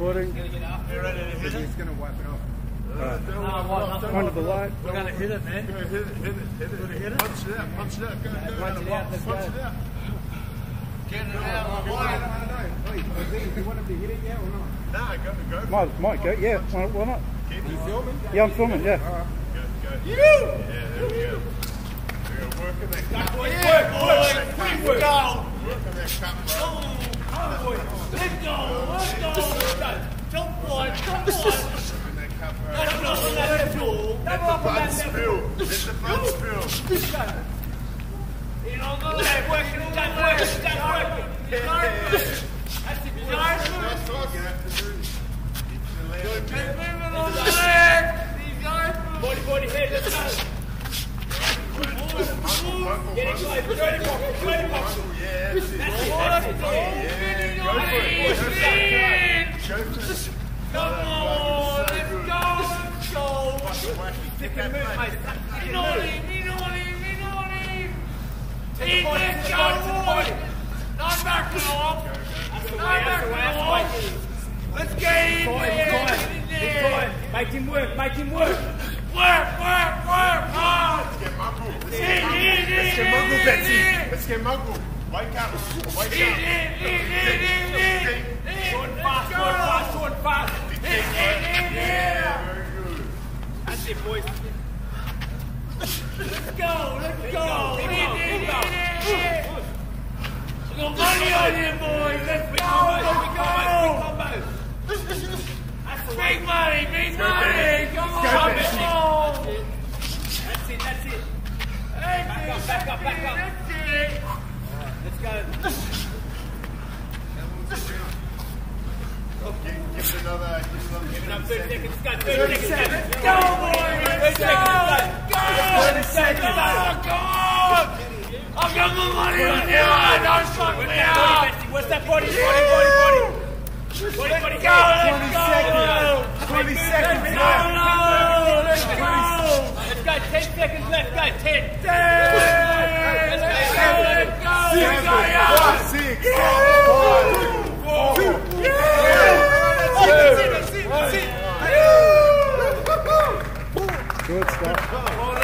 Recording. He's going to wipe it off. Uh, Under the light. We're to hit it, man. Hit it, hit it, hit it. Hit it. Punch it out, punch it out. Go, go. Punch it out, let's punch go. it out. Get it out. I don't know. Wait, do you want to hit it yet or not? Nah, go, go. Might, might go. Yeah. Why why not? Keep. You filming? Yeah, I'm filming. Yeah. Go, go. Yeah, there we go. There we go. Working that cup. Work, work, quick work. Go. Working that cup, bro. Let's let's go, let's go. Go go. Get it, box, join the box. Buckle, yeah, that's it. That's it, Wacky, wacky. Get that Move, blood. mate. Minori, Minori, Minori. Hey, let's go. Not back off. Not back off. Let's get in there. Get in there. Make him work, make him work. Work, work, work hard. Let's get muggle. Let's get muggle. in, in, Let's get in, Bettsy. Let's get muggle. Wake up. Wake up. That's it, boys. Let's go, let's go. In, in, in, in, in. We got money on you, boys. Give, give it another. Give it another. Another 30 seconds, go, 30 seconds. Go, boys. Let's go. Go. seconds. Oh, God. I've got my money on you. Don't fuck me up. Where's that body, body, body, body? Body, body, Go, let's go. 20 seconds No, left. no, let's go. Let's go, 10 seconds left, go, 10. Let's go. Let's go. Seven, six, five, todos, tá? Né?